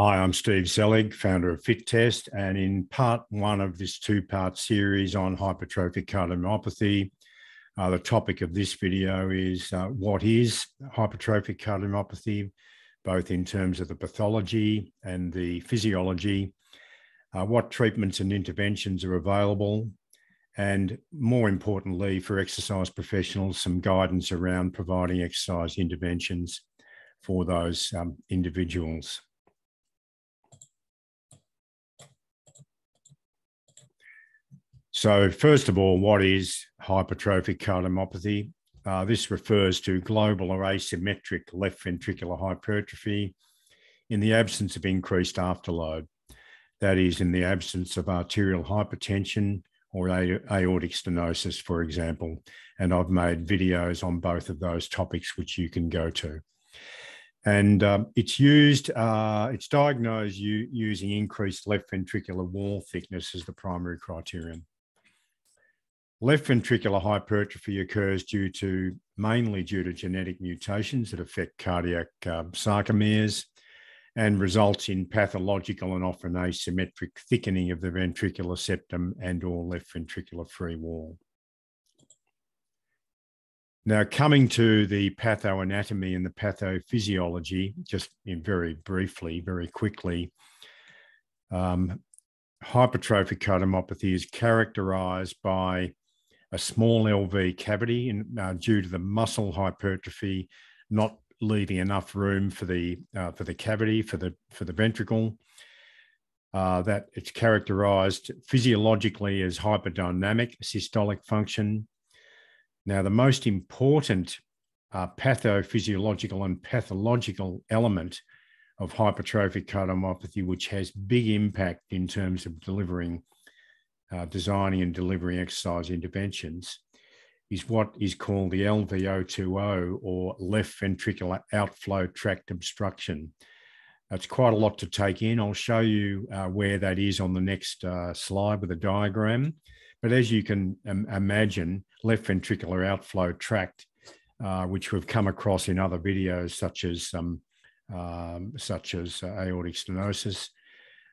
Hi, I'm Steve Selig, founder of FitTest, and in part one of this two-part series on hypertrophic cardiomyopathy, uh, the topic of this video is uh, what is hypertrophic cardiomyopathy, both in terms of the pathology and the physiology, uh, what treatments and interventions are available, and more importantly, for exercise professionals, some guidance around providing exercise interventions for those um, individuals. So, first of all, what is hypertrophic cardiomyopathy? Uh, this refers to global or asymmetric left ventricular hypertrophy in the absence of increased afterload. That is, in the absence of arterial hypertension or aortic stenosis, for example. And I've made videos on both of those topics, which you can go to. And um, it's used, uh, it's diagnosed using increased left ventricular wall thickness as the primary criterion. Left ventricular hypertrophy occurs due to mainly due to genetic mutations that affect cardiac uh, sarcomeres and results in pathological and often asymmetric thickening of the ventricular septum and or left ventricular free wall. Now, coming to the pathoanatomy and the pathophysiology, just very briefly, very quickly, um, hypertrophic cardiomyopathy is characterized by a small LV cavity in, uh, due to the muscle hypertrophy not leaving enough room for the uh, for the cavity for the for the ventricle. Uh, that it's characterized physiologically as hyperdynamic systolic function. Now, the most important uh, pathophysiological and pathological element of hypertrophic cardiomyopathy, which has big impact in terms of delivering uh, designing and delivering exercise interventions is what is called the LVOTO or left ventricular outflow tract obstruction. That's quite a lot to take in. I'll show you uh, where that is on the next uh, slide with a diagram. But as you can um, imagine, left ventricular outflow tract, uh, which we've come across in other videos, such as um, um, such as uh, aortic stenosis,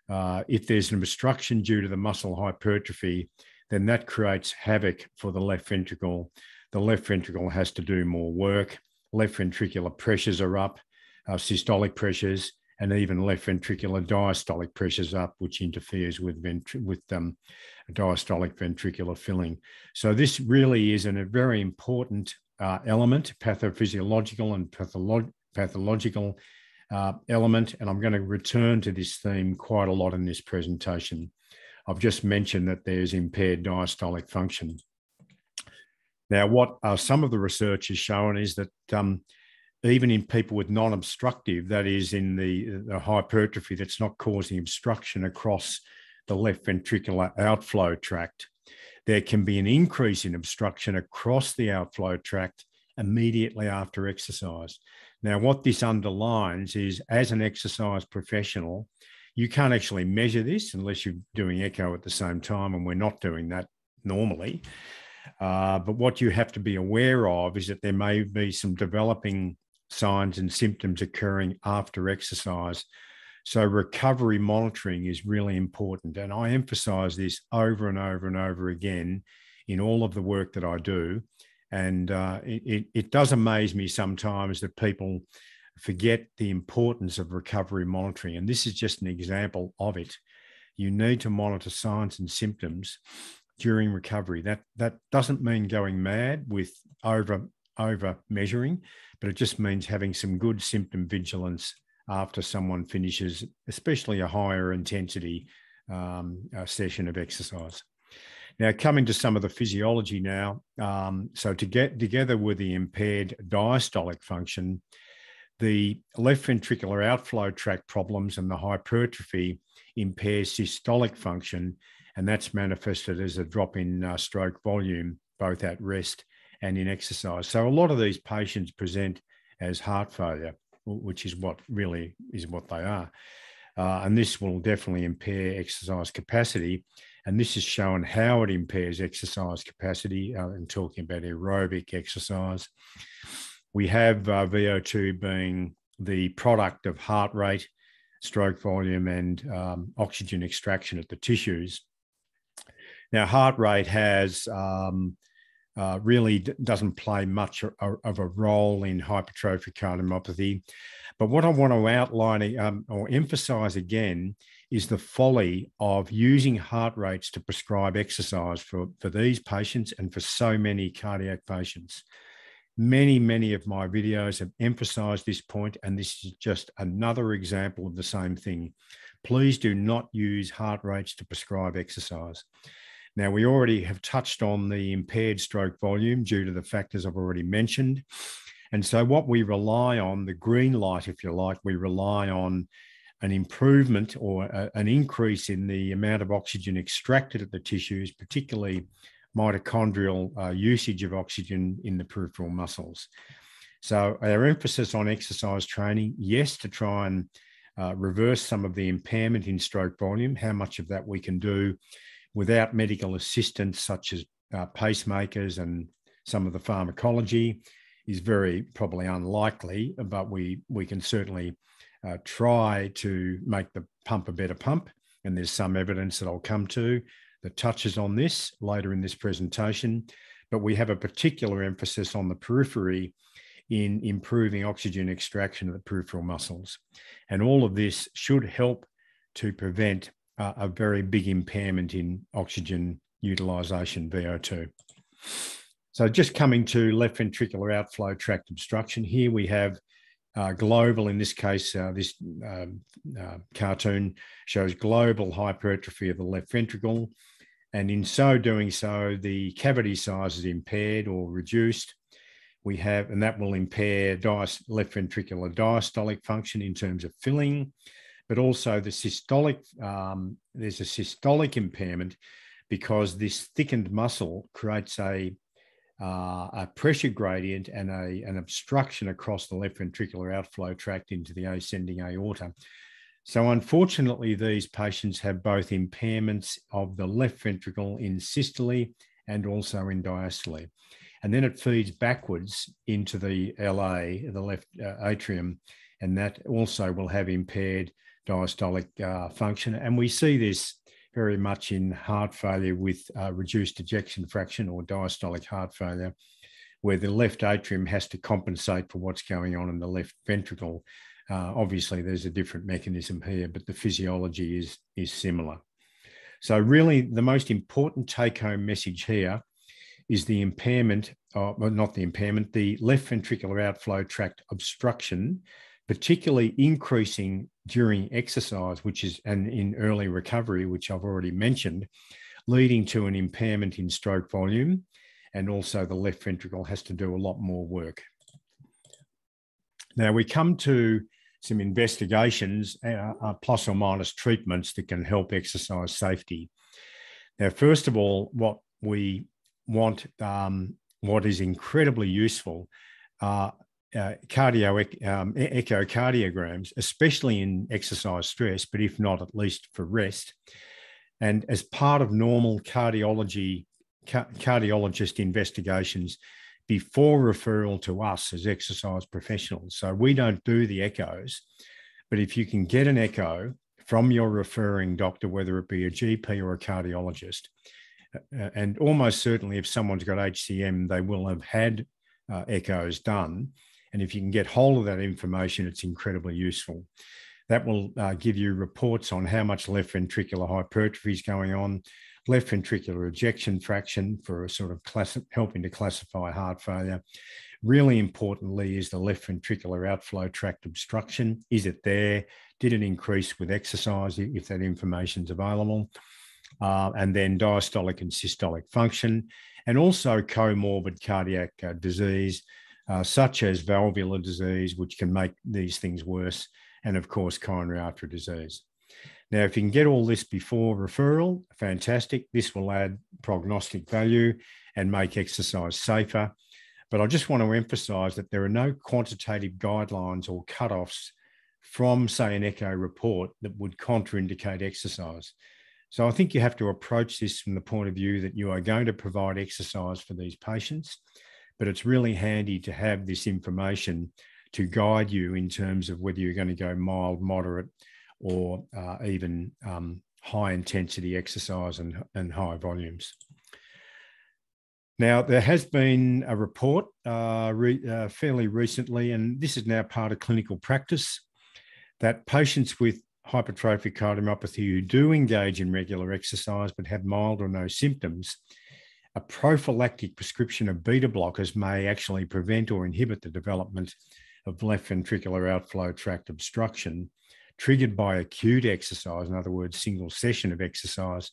uh, if there's an obstruction due to the muscle hypertrophy, then that creates havoc for the left ventricle. The left ventricle has to do more work. Left ventricular pressures are up, uh, systolic pressures, and even left ventricular diastolic pressures up, which interferes with, ventri- with um, diastolic ventricular filling. So this really is an, a very important uh, element, pathophysiological and patholo- pathological uh, element, and I'm going to return to this theme quite a lot in this presentation. I've just mentioned that there's impaired diastolic function. Now, what uh, some of the research has shown is that um, even in people with non-obstructive, that is in the, the hypertrophy that's not causing obstruction across the left ventricular outflow tract, there can be an increase in obstruction across the outflow tract immediately after exercise. Now, what this underlines is as an exercise professional, you can't actually measure this unless you're doing echo at the same time, and we're not doing that normally. Uh, but what you have to be aware of is that there may be some developing signs and symptoms occurring after exercise. So, recovery monitoring is really important. And I emphasize this over and over and over again in all of the work that I do and uh, it, it does amaze me sometimes that people forget the importance of recovery monitoring. And this is just an example of it. You need to monitor signs and symptoms during recovery. That that doesn't mean going mad with over over measuring, but it just means having some good symptom vigilance after someone finishes, especially a higher intensity um, session of exercise. Now, coming to some of the physiology now. Um, so, to get together with the impaired diastolic function, the left ventricular outflow tract problems and the hypertrophy impair systolic function, and that's manifested as a drop in uh, stroke volume, both at rest and in exercise. So, a lot of these patients present as heart failure, which is what really is what they are. Uh, and this will definitely impair exercise capacity and this is shown how it impairs exercise capacity uh, and talking about aerobic exercise. We have uh, VO2 being the product of heart rate, stroke volume, and um, oxygen extraction at the tissues. Now, heart rate has um, uh, really doesn't play much of a role in hypertrophic cardiomyopathy. But what I want to outline um, or emphasize again is the folly of using heart rates to prescribe exercise for, for these patients and for so many cardiac patients. Many, many of my videos have emphasized this point, and this is just another example of the same thing. Please do not use heart rates to prescribe exercise. Now, we already have touched on the impaired stroke volume due to the factors I've already mentioned. And so, what we rely on, the green light, if you like, we rely on an improvement or a, an increase in the amount of oxygen extracted at the tissues, particularly mitochondrial uh, usage of oxygen in the peripheral muscles. So, our emphasis on exercise training, yes, to try and uh, reverse some of the impairment in stroke volume, how much of that we can do without medical assistance, such as uh, pacemakers and some of the pharmacology, is very probably unlikely, but we, we can certainly uh, try to make the pump a better pump. And there's some evidence that I'll come to that touches on this later in this presentation. But we have a particular emphasis on the periphery in improving oxygen extraction of the peripheral muscles. And all of this should help to prevent uh, a very big impairment in oxygen utilization, VO2. So just coming to left ventricular outflow tract obstruction, here we have uh, global, in this case, uh, this um, uh, cartoon shows global hypertrophy of the left ventricle. And in so doing so, the cavity size is impaired or reduced. We have, and that will impair left ventricular diastolic function in terms of filling but also the systolic, um, there's a systolic impairment because this thickened muscle creates a, uh, a pressure gradient and a, an obstruction across the left ventricular outflow tract into the ascending aorta. So, unfortunately, these patients have both impairments of the left ventricle in systole and also in diastole. And then it feeds backwards into the LA, the left uh, atrium, and that also will have impaired diastolic uh, function. And we see this very much in heart failure with uh, reduced ejection fraction or diastolic heart failure, where the left atrium has to compensate for what's going on in the left ventricle. Uh, obviously, there's a different mechanism here, but the physiology is, is similar. So, really, the most important take home message here is the impairment, uh, well, not the impairment, the left ventricular outflow tract obstruction particularly increasing during exercise, which is and in early recovery, which I've already mentioned, leading to an impairment in stroke volume. And also the left ventricle has to do a lot more work. Now we come to some investigations, uh, uh, plus or minus treatments that can help exercise safety. Now, first of all, what we want, um, what is incredibly useful, uh, uh, cardio um, echocardiograms, especially in exercise stress, but if not, at least for rest. And as part of normal cardiology, ca- cardiologist investigations before referral to us as exercise professionals. So we don't do the echoes, but if you can get an echo from your referring doctor, whether it be a GP or a cardiologist, uh, and almost certainly if someone's got HCM, they will have had uh, echoes done and if you can get hold of that information, it's incredibly useful. That will uh, give you reports on how much left ventricular hypertrophy is going on, left ventricular ejection fraction for a sort of class, helping to classify heart failure. Really importantly, is the left ventricular outflow tract obstruction. Is it there? Did it increase with exercise if that information is available? Uh, and then diastolic and systolic function, and also comorbid cardiac uh, disease, uh, such as valvular disease, which can make these things worse, and of course, coronary artery disease. Now, if you can get all this before referral, fantastic. This will add prognostic value and make exercise safer. But I just want to emphasize that there are no quantitative guidelines or cutoffs from, say, an echo report that would contraindicate exercise. So I think you have to approach this from the point of view that you are going to provide exercise for these patients but it's really handy to have this information to guide you in terms of whether you're going to go mild, moderate, or uh, even um, high intensity exercise and, and high volumes. Now, there has been a report uh, re, uh, fairly recently, and this is now part of clinical practice, that patients with hypertrophic cardiomyopathy who do engage in regular exercise but have mild or no symptoms, a prophylactic prescription of beta blockers may actually prevent or inhibit the development of left ventricular outflow tract obstruction triggered by acute exercise, in other words, single session of exercise.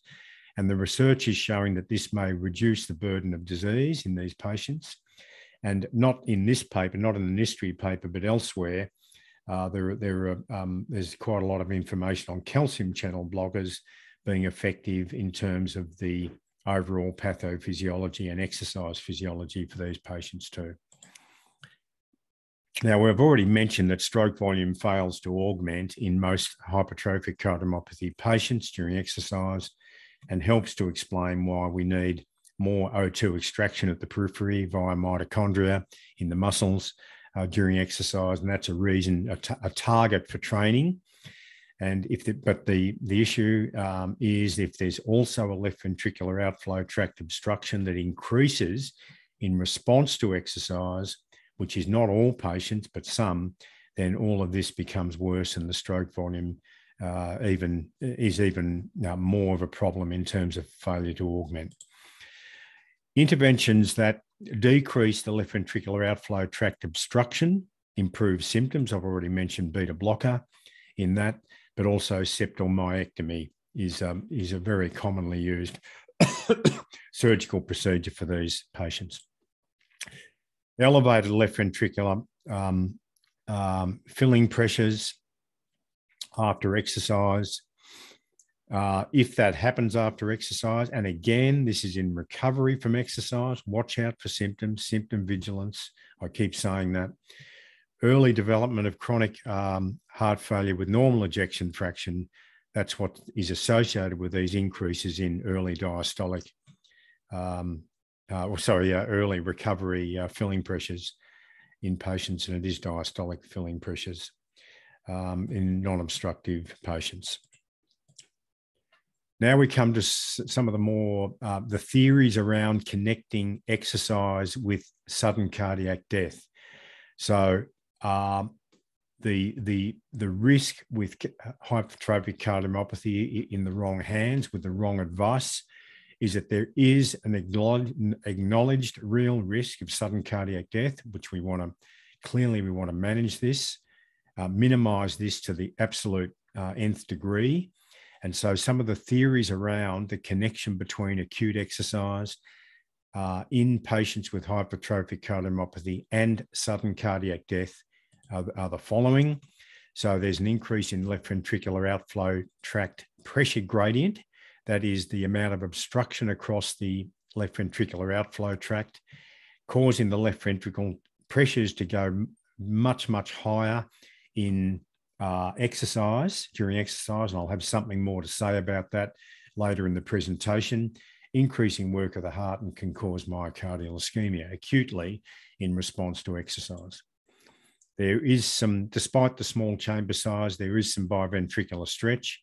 And the research is showing that this may reduce the burden of disease in these patients. And not in this paper, not in the NISTRI paper, but elsewhere, uh, there, there are, um, there's quite a lot of information on calcium channel blockers being effective in terms of the overall pathophysiology and exercise physiology for these patients too. Now, we've already mentioned that stroke volume fails to augment in most hypertrophic cardiomyopathy patients during exercise and helps to explain why we need more O2 extraction at the periphery via mitochondria in the muscles uh, during exercise. And that's a reason, a, target for training. And if the, but the, the issue um, is if there's also a left ventricular outflow tract obstruction that increases in response to exercise, which is not all patients, but some, then all of this becomes worse and the stroke volume uh, even is even uh, more of a problem in terms of failure to augment. Interventions that decrease the left ventricular outflow tract obstruction improve symptoms. I've already mentioned beta blocker in that, but also septal myectomy is, um, is a very commonly used surgical procedure for these patients elevated left ventricular um, um, filling pressures after exercise. Uh, if that happens after exercise, and again, this is in recovery from exercise, watch out for symptoms, symptom vigilance. I keep saying that. Early development of chronic um, heart failure with normal ejection fraction, that's what is associated with these increases in early diastolic um, uh, or sorry, uh, early recovery uh, filling pressures in patients, and it is diastolic filling pressures um, in non-obstructive patients. Now we come to some of the more uh, the theories around connecting exercise with sudden cardiac death. So um, the the the risk with hypertrophic cardiomyopathy in the wrong hands with the wrong advice is that there is an acknowledged real risk of sudden cardiac death, which we want to clearly we want to manage this, uh, minimize this to the absolute uh, nth degree. And so some of the theories around the connection between acute exercise uh, in patients with hypertrophic cardiomyopathy and sudden cardiac death are, are the following. So there's an increase in left ventricular outflow tract pressure gradient that is the amount of obstruction across the left ventricular outflow tract, causing the left ventricle pressures to go much, much higher in uh, exercise, during exercise. And I'll have something more to say about that later in the presentation. Increasing work of the heart and can cause myocardial ischemia acutely in response to exercise. There is some, despite the small chamber size, there is some biventricular stretch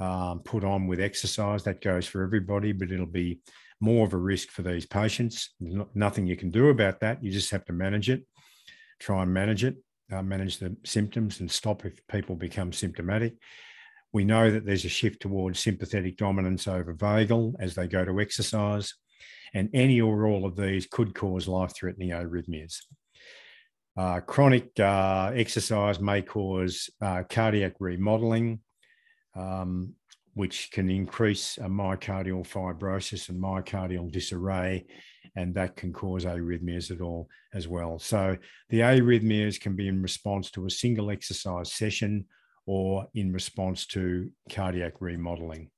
um, put on with exercise. That goes for everybody, but it'll be more of a risk for these patients. Nothing you can do about that. You just have to manage it, try and manage it, uh, manage the symptoms and stop if people become symptomatic. We know that there's a shift towards sympathetic dominance over vagal as they go to exercise, and any or all of these could cause life threatening arrhythmias. Uh, chronic uh, exercise may cause uh, cardiac remodeling, um, which can increase myocardial fibrosis and myocardial disarray, and that can cause arrhythmias at all as well. So the arrhythmias can be in response to a single exercise session or in response to cardiac remodeling.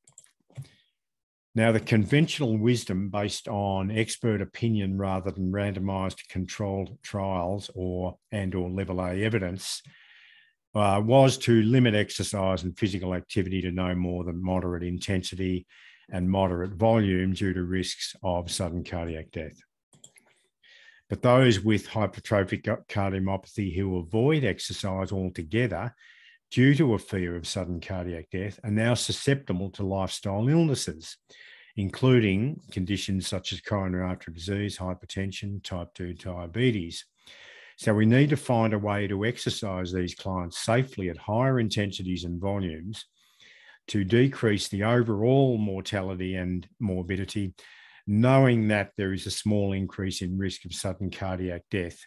Now, the conventional wisdom based on expert opinion rather than randomized controlled trials or and or level A evidence uh, was to limit exercise and physical activity to no more than moderate intensity and moderate volume due to risks of sudden cardiac death. But those with hypertrophic cardiomyopathy who avoid exercise altogether due to a fear of sudden cardiac death are now susceptible to lifestyle illnesses, including conditions such as coronary artery disease, hypertension, type 2 diabetes. So we need to find a way to exercise these clients safely at higher intensities and volumes to decrease the overall mortality and morbidity, knowing that there is a small increase in risk of sudden cardiac death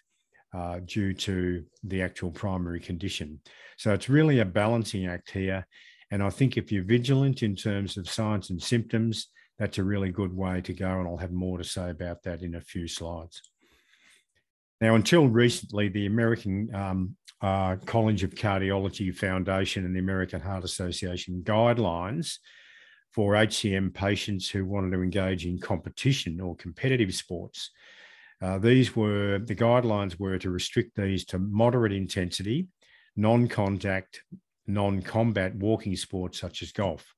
uh, due to the actual primary condition. So it's really a balancing act here. And I think if you're vigilant in terms of signs and symptoms, that's a really good way to go. And I'll have more to say about that in a few slides. Now, until recently, the American um, uh, College of Cardiology Foundation and the American Heart Association guidelines for HCM patients who wanted to engage in competition or competitive sports. Uh, these were the guidelines were to restrict these to moderate intensity, non contact, non combat walking sports such as golf.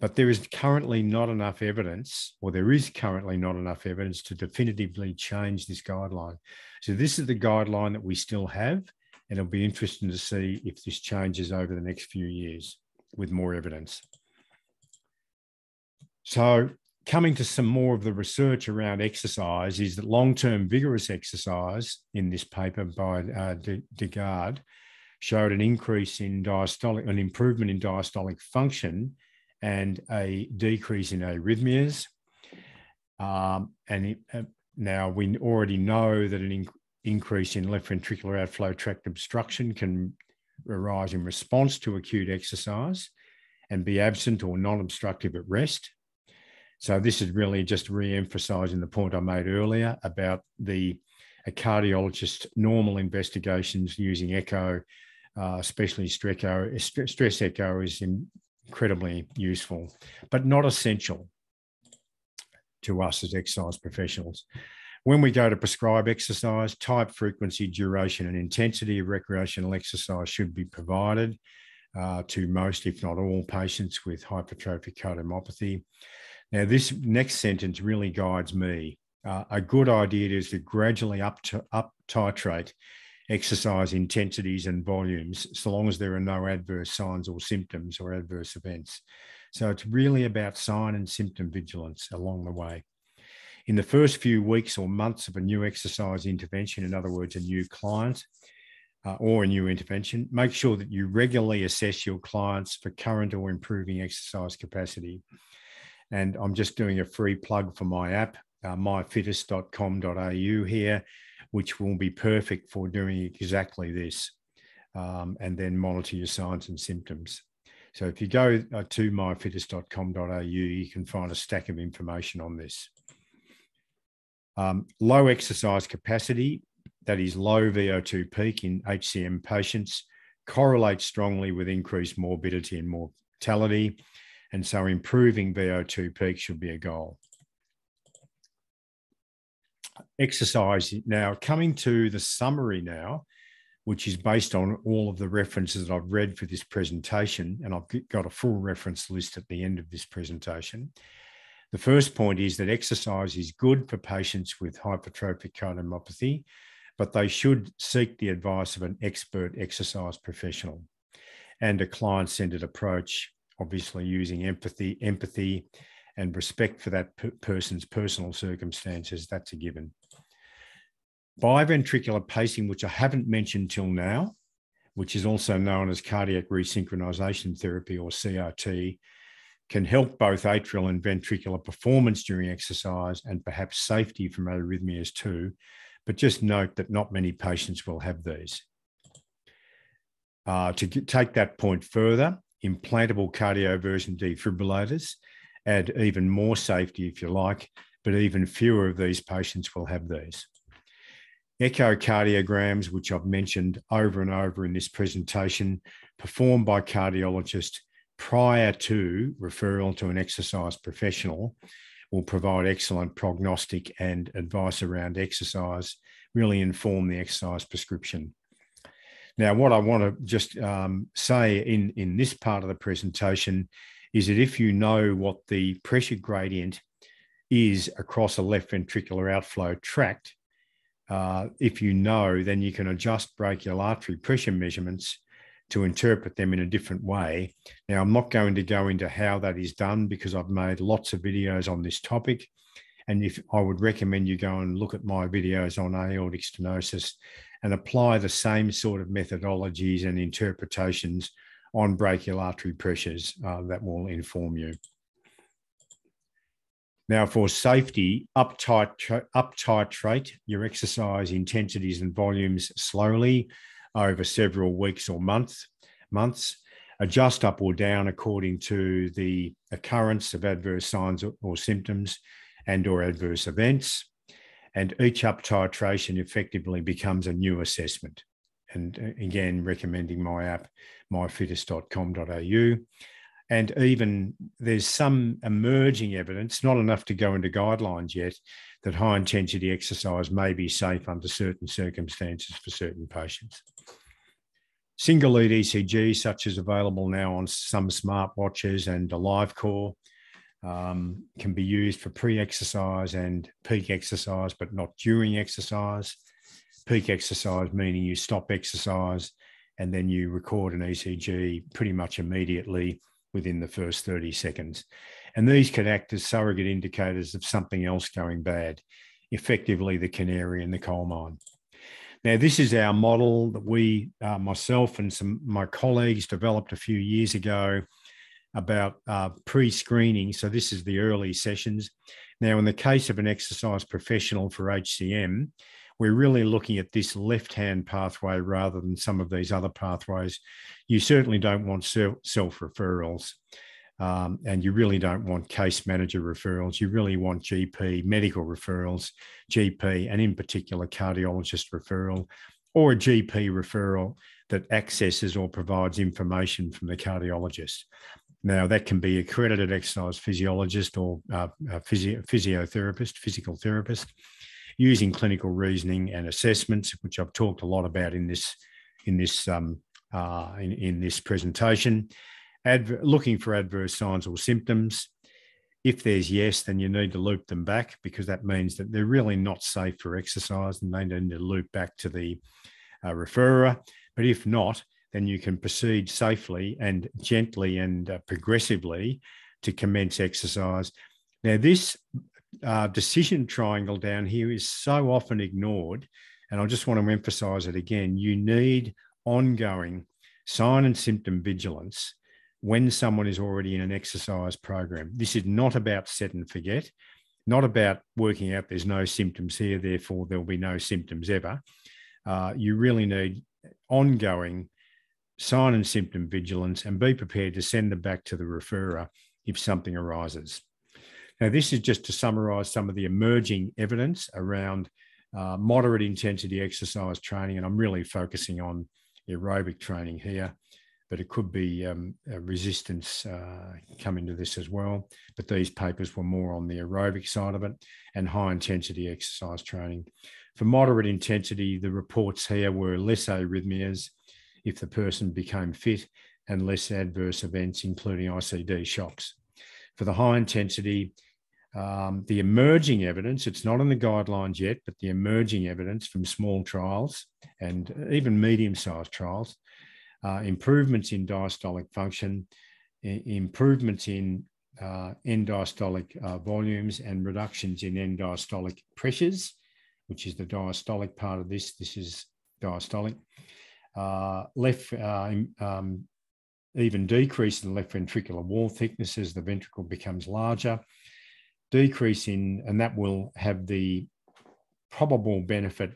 But there is currently not enough evidence, or there is currently not enough evidence to definitively change this guideline. So, this is the guideline that we still have, and it'll be interesting to see if this changes over the next few years with more evidence. So, coming to some more of the research around exercise, is that long term vigorous exercise in this paper by uh, Dejgaard showed an increase in diastolic, an improvement in diastolic function and a decrease in arrhythmias. Um, and it, uh, now we already know that an in- increase in left ventricular outflow tract obstruction can arise in response to acute exercise and be absent or non obstructive at rest. So, this is really just re emphasizing the point I made earlier about the a cardiologist's normal investigations using echo, uh, especially stress echo. Stress echo is in, incredibly useful, but not essential to us as exercise professionals. When we go to prescribe exercise, type, frequency, duration, and intensity of recreational exercise should be provided uh, to most, if not all, patients with hypertrophic cardiomyopathy. Now, this next sentence really guides me. Uh, a good idea is to gradually up to up titrate exercise intensities and volumes, so long as there are no adverse signs or symptoms or adverse events. So it's really about sign and symptom vigilance along the way. In the first few weeks or months of a new exercise intervention, in other words, a new client uh, or a new intervention, make sure that you regularly assess your clients for current or improving exercise capacity. And I'm just doing a free plug for my app, uh, myfittest.com.au here which will be perfect for doing exactly this. Um, and then monitor your signs and symptoms. So if you go uh, to myfittest.com.au, you can find a stack of information on this. Um, low exercise capacity, that is low VO2 peak in HCM patients, correlates strongly with increased morbidity and mortality. And so improving VO2 peak should be a goal exercise. Now, coming to the summary now, which is based on all of the references that I've read for this presentation, and I've got a full reference list at the end of this presentation. The first point is that exercise is good for patients with hypertrophic cardiomyopathy, but they should seek the advice of an expert exercise professional and a client centered approach, obviously using empathy, empathy and respect for that person's personal circumstances. That's a given. Biventricular pacing, which I haven't mentioned till now, which is also known as cardiac resynchronization therapy or CRT, can help both atrial and ventricular performance during exercise and perhaps safety from arrhythmias too. But just note that not many patients will have these. Uh, to get, take that point further, implantable cardioversion defibrillators add even more safety, if you like, but even fewer of these patients will have these. Echocardiograms, which I've mentioned over and over in this presentation, performed by cardiologists prior to referral to an exercise professional, will provide excellent prognostic and advice around exercise, really inform the exercise prescription. Now, what I want to just um, say in, in this part of the presentation is that if you know what the pressure gradient is across a left ventricular outflow tract, uh, if you know, then you can adjust brachial artery pressure measurements to interpret them in a different way. Now, I'm not going to go into how that is done because I've made lots of videos on this topic. And if I would recommend you go and look at my videos on aortic stenosis and apply the same sort of methodologies and interpretations on brachial artery pressures uh, that will inform you. Now, for safety, up, up titrate your exercise intensities and volumes slowly over several weeks or months. Months. Adjust up or down according to the occurrence of adverse signs or symptoms and or adverse events. And each up titration effectively becomes a new assessment. And uh, again, recommending my app, myfittest.com.au. And even there's some emerging evidence, not enough to go into guidelines yet, that high intensity exercise may be safe under certain circumstances for certain patients. Single lead ECG, such as available now on some smartwatches and AliveCor, um, can be used for pre exercise and peak exercise, but not during exercise. Peak exercise meaning you stop exercise and then you record an ECG pretty much immediately within the first 30 seconds. And these can act as surrogate indicators of something else going bad, effectively the canary in the coal mine. Now, this is our model that we, uh, myself and some my colleagues, developed a few years ago about uh, pre-screening. So this is the early sessions. Now, in the case of an exercise professional for HCM, we're really looking at this left-hand pathway rather than some of these other pathways. You certainly don't want self-referrals. Um, and you really don't want case manager referrals. You really want GP medical referrals, GP, and in particular, cardiologist referral, or a GP referral that accesses or provides information from the cardiologist. Now, that can be accredited exercise physiologist or uh, physio- physiotherapist, physical therapist, using clinical reasoning and assessments, which I've talked a lot about in this in this um, uh, in, in this presentation. Adver- looking for adverse signs or symptoms. If there's yes, then you need to loop them back because that means that they're really not safe for exercise and they need to loop back to the uh, referrer. But if not, then you can proceed safely and gently and uh, progressively to commence exercise. Now, this uh, decision triangle down here is so often ignored, and I just want to emphasize it again. You need ongoing sign and symptom vigilance when someone is already in an exercise program. This is not about set and forget, not about working out there's no symptoms here, therefore there'll be no symptoms ever. Uh, you really need ongoing sign and symptom vigilance and be prepared to send them back to the referrer if something arises. Now, this is just to summarize some of the emerging evidence around uh, moderate intensity exercise training, and I'm really focusing on aerobic training here but it could be um, resistance uh, come into this as well. But these papers were more on the aerobic side of it and high intensity exercise training. For moderate intensity, the reports here were less arrhythmias if the person became fit and less adverse events, including ICD shocks. For the high intensity, um, the emerging evidence, it's not in the guidelines yet, but the emerging evidence from small trials and even medium sized trials uh, improvements in diastolic function, improvements in uh, end diastolic uh, volumes, and reductions in end diastolic pressures, which is the diastolic part of this. This is diastolic. Uh, left, uh, um, even decrease in the left ventricular wall thickness as the ventricle becomes larger. Decrease in, and that will have the probable benefit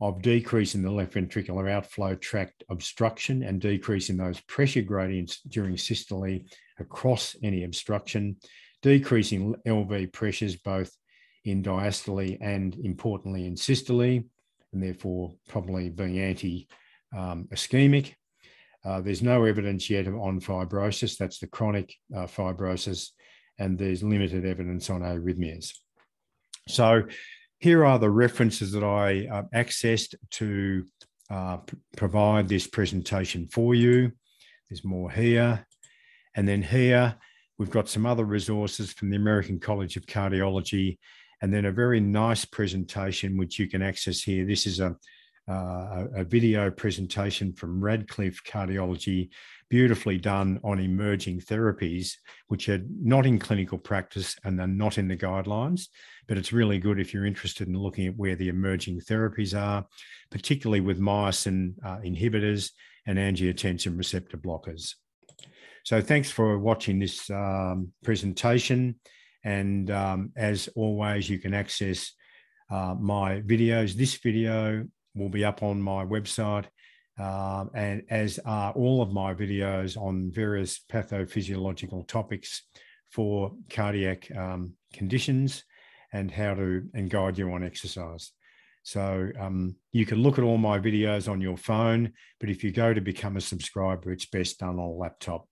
of decreasing the left ventricular outflow tract obstruction and decreasing those pressure gradients during systole across any obstruction, decreasing LV pressures both in diastole and importantly in systole, and therefore probably being anti um, ischemic. Uh, there's no evidence yet on fibrosis, that's the chronic uh, fibrosis, and there's limited evidence on arrhythmias. So here are the references that I uh, accessed to uh, provide this presentation for you. There's more here. And then here, we've got some other resources from the American College of Cardiology, and then a very nice presentation which you can access here. This is a, uh, a, video presentation from Radcliffe Cardiology, beautifully done on emerging therapies, which are not in clinical practice and they're not in the guidelines. But it's really good if you're interested in looking at where the emerging therapies are, particularly with myosin uh, inhibitors and angiotensin receptor blockers. So thanks for watching this um, presentation. And um, as always, you can access uh, my videos. This video will be up on my website, uh, and as are all of my videos on various pathophysiological topics for cardiac um, conditions and how to and guide you on exercise. So um, you can look at all my videos on your phone, but if you go to become a subscriber, it's best done on a laptop.